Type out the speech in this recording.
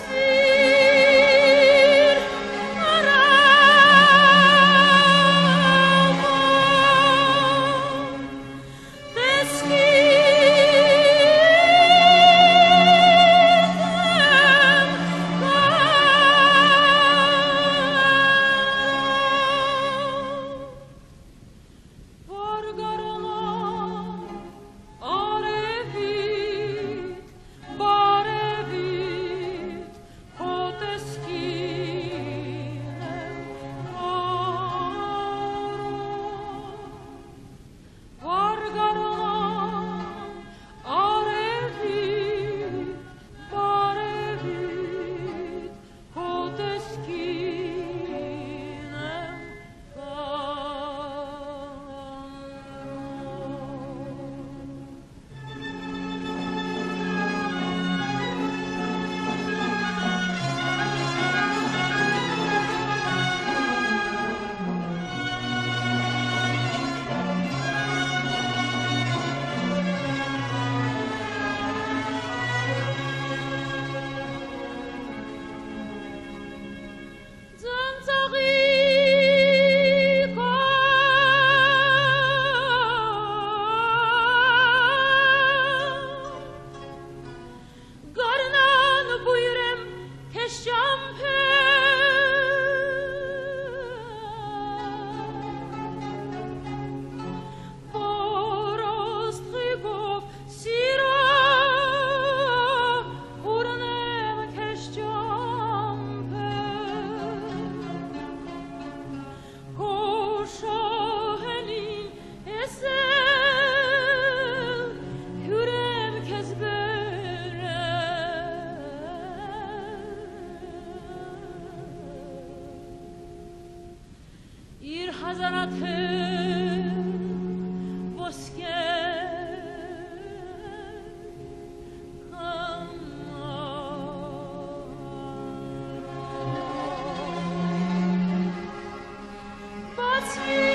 Christ. צρούרה analyzing